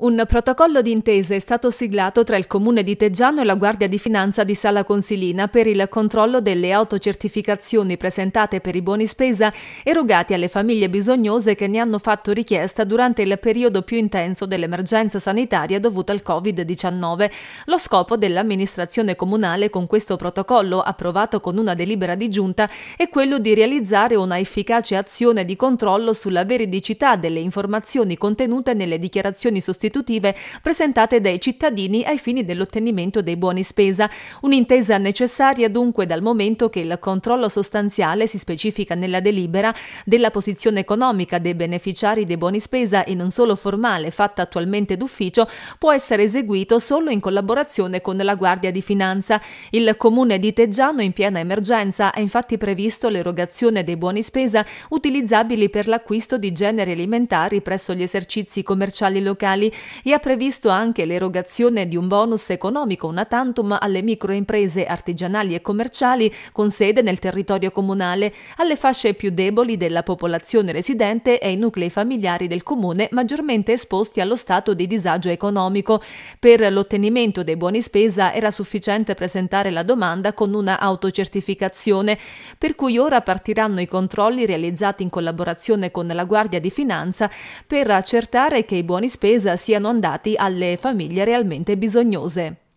Un protocollo d'intesa è stato siglato tra il Comune di Teggiano e la Guardia di Finanza di Sala Consilina per il controllo delle autocertificazioni presentate per i buoni spesa erogati alle famiglie bisognose che ne hanno fatto richiesta durante il periodo più intenso dell'emergenza sanitaria dovuta al Covid-19. Lo scopo dell'amministrazione comunale con questo protocollo, approvato con una delibera di giunta, è quello di realizzare una efficace azione di controllo sulla veridicità delle informazioni contenute nelle dichiarazioni sostitutive sostitutive presentate dai cittadini ai fini dell'ottenimento dei buoni spesa. Un'intesa necessaria dunque dal momento che il controllo sostanziale si specifica nella delibera della posizione economica dei beneficiari dei buoni spesa e non solo formale fatta attualmente d'ufficio può essere eseguito solo in collaborazione con la Guardia di Finanza. Il comune di Teggiano in piena emergenza ha infatti previsto l'erogazione dei buoni spesa utilizzabili per l'acquisto di generi alimentari presso gli esercizi commerciali locali e ha previsto anche l'erogazione di un bonus economico una tantum alle microimprese artigianali e commerciali con sede nel territorio comunale, alle fasce più deboli della popolazione residente e ai nuclei familiari del comune maggiormente esposti allo stato di disagio economico. Per l'ottenimento dei buoni spesa era sufficiente presentare la domanda con una autocertificazione, per cui ora partiranno i controlli realizzati in collaborazione con la Guardia di Finanza per accertare che i buoni spesa siano andati alle famiglie realmente bisognose.